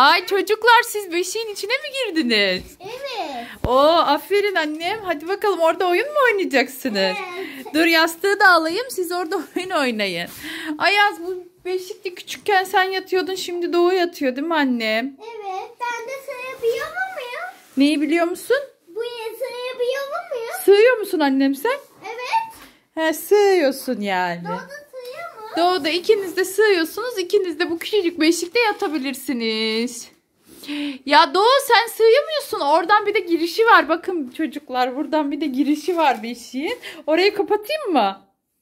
Ay çocuklar siz beşiğin içine mi girdiniz? Evet. Oo aferin annem. Hadi bakalım orada oyun mu oynayacaksınız? Evet. Dur yastığı da alayım siz orada oyun oynayın. Ayaz bu beşikte küçükken sen yatıyordun şimdi Doğu yatıyor değil mi annem? Evet. Ben de sayabiliyor muyum? Neyi biliyor musun? Bu yıl sayabiliyor muyum? Sığıyor musun annem sen? Evet. He sığıyorsun yani. Doğru? Doğuda ikiniz de sığıyorsunuz. ikiniz de bu küçücük beşikte yatabilirsiniz. Ya Doğu sen sığamıyorsun. Oradan bir de girişi var. Bakın çocuklar buradan bir de girişi var beşiğin. Orayı kapatayım mı?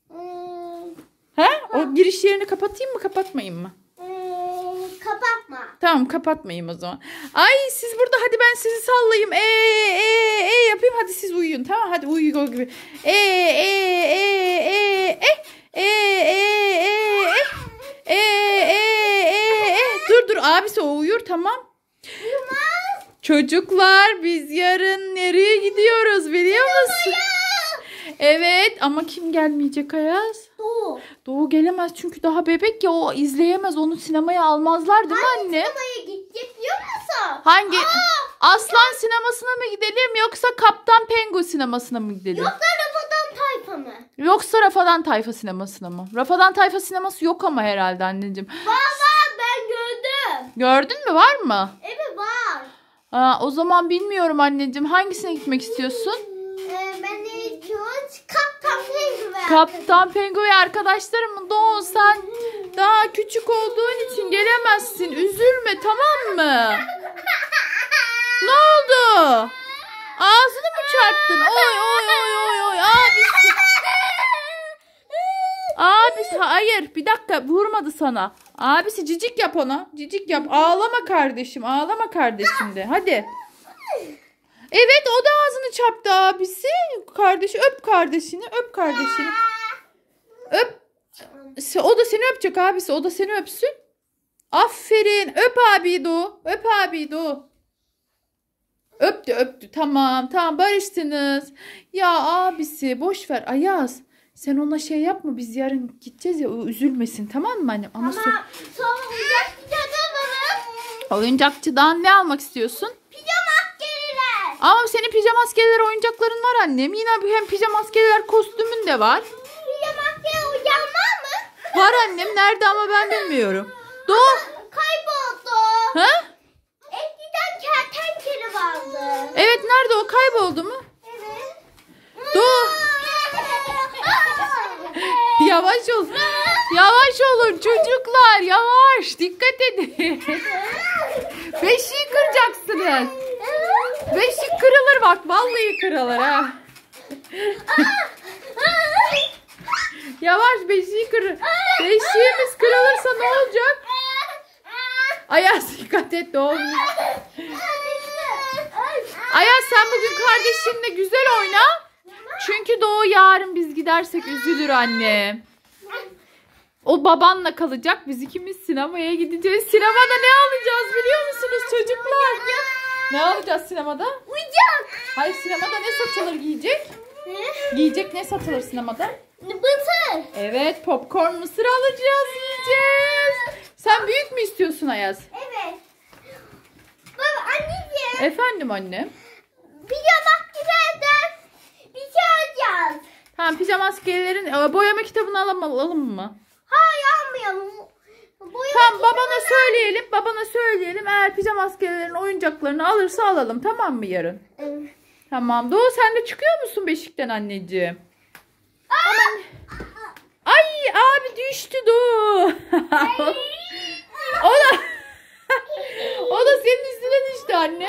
Hmm, Ha? O giriş yerini kapatayım mı kapatmayayım mı? hmm, kapatma. Tamam kapatmayayım o zaman. Ay siz burada hadi ben sizi sallayayım. E e e yapayım hadi siz uyuyun. Tamam hadi uyuyun o gibi. E e e e e e e e e dur dur abisi o uyur tamam. Yumaz. Çocuklar biz yarın nereye gidiyoruz biliyor musun? Evet ama kim gelmeyecek Ayaz? Doğu. Doğu gelemez çünkü daha bebek ya o izleyemez onu sinemaya almazlar değil mi anne? Sinemaya gidecek biliyor musun? Hangi? Aslan sinemasına mı gidelim yoksa Kaptan Pengu sinemasına mı gidelim? Yoksa Rafadan tayfa mı? Yoksa Rafadan Tayfa sinemasına mı? Rafadan Tayfa sineması yok ama herhalde anneciğim. Gördüm. Gördün mü var mı? Evet var. Aa, o zaman bilmiyorum anneciğim. Hangisine gitmek istiyorsun? Ee, ben de George Kaptan Penguin. Kaptan Pengu ve arkadaşlarım? Doğu sen daha küçük olduğun için gelemezsin. Üzülme tamam mı? Ne oldu? Ağzını mı çarptın? Oy oy oy oy oy. Abisi. Abisi hayır bir dakika vurmadı sana. Abisi cicik yap ona. Cicik yap. Ağlama kardeşim. Ağlama kardeşim de. Hadi. Evet o da ağzını çarptı abisi. Kardeşi öp kardeşini. Öp kardeşini. Öp. O da seni öpecek abisi. O da seni öpsün. Aferin. Öp abi Doğu. Öp abi Doğu. Öptü öptü. Tamam tamam barıştınız. Ya abisi boş ver Ayaz. Sen ona şey yapma biz yarın gideceğiz ya o üzülmesin tamam mı annem? Ama, Ama so- sonra uzak gidelim. oyuncakçıdan ne almak istiyorsun? Pijama askeriler. Ama senin pijama askerler oyuncakların var annem. Yine hem pijama askerler kostümün de var. Pijama askeri uyanma mı? Var annem nerede ama ben bilmiyorum. Doğu. Kayboldu. Ha? Eskiden kertenkele vardı. Evet nerede o kayboldu mu? Evet. Doğu. Yavaş ol. Yavaş olun çocuklar yavaş. Dikkat edin. Beşiği kıracaksınız. Beşik kırılır bak vallahi kırılır ha. Yavaş beşiği kırır. Beşiğimiz kırılırsa ne olacak? Ayaz dikkat et doğum. Ayaz sen bugün kardeşinle güzel oyna. Çünkü Doğu yarın biz gidersek üzülür anne. O babanla kalacak. Biz ikimiz sinemaya gideceğiz. Sinemada ne alacağız biliyor musunuz çocuklar? Ne alacağız sinemada? Uyuyacak. Hayır sinemada ne satılır giyecek? Giyecek ne satılır sinemada? Bıtır. Evet popcorn mısır alacağız yiyeceğiz. Sen büyük mü istiyorsun Ayaz? Evet. Baba anneciğim. Efendim annem. Pijama askerilerden bir şey alacağız. Tamam pijama askerlerin e, boyama kitabını alalım, alalım mı? Tamam babana söyleyelim. Babana söyleyelim. Eğer pijama askerlerin oyuncaklarını alırsa alalım. Tamam mı yarın? Evet. Tamam. Doğu sen de çıkıyor musun beşikten anneciğim? Aman. Ay abi düştü Doğu. o da o da senin üstüne düştü anne.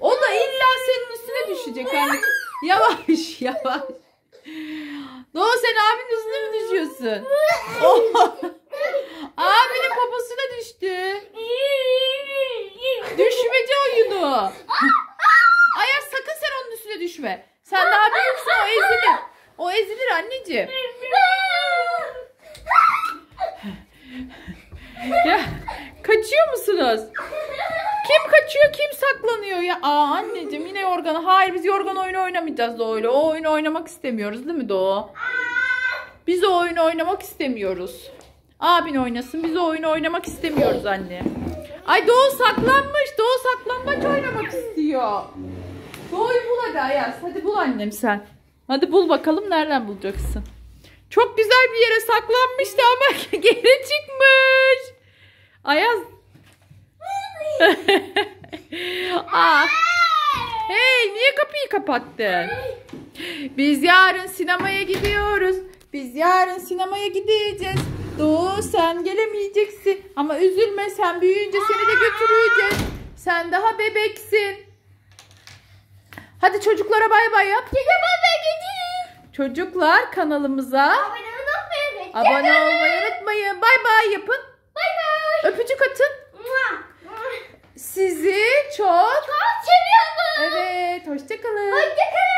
O da illa senin üstüne düşecek anne. Yavaş yavaş. Doğu sen abinin üstüne mi düşüyorsun? Oh. Abinin poposuna düştü. Düşmece oyunu. Ayaz sakın sen onun üstüne düşme. Sen daha büyüksün o ezilir. O ezilir anneciğim. Ya kaçıyor musunuz? Kim kaçıyor kim saklanıyor ya? Aa anneciğim yine yorganı. Hayır biz yorgan oyunu oynamayacağız Doğu'yla. O oyunu oynamak istemiyoruz değil mi Doğu? Biz o oyunu oynamak istemiyoruz. Abin oynasın. Biz o oyunu oynamak istemiyoruz anne. Ay Doğu saklanmış. Doğu saklambaç oynamak istiyor. Doğu'yu bul hadi Ayaz. Hadi bul annem sen. Hadi bul bakalım nereden bulacaksın. Çok güzel bir yere saklanmıştı ama geri çıkmış. Ayaz. Aa. Hey niye kapıyı kapattın? Biz yarın sinemaya gidiyoruz. Biz yarın sinemaya gideceğiz. Doğu sen gelemeyeceksin. Ama üzülme sen büyüyünce seni de götüreceğiz. Sen daha bebeksin. Hadi çocuklara bay bay yap. Çocuklar kanalımıza abone olmayı unutmayın. Bay bay yapın. Öpücük atın. Sizi çok Çok seviyorum. evet hoşçakalın. Hoşçakalın.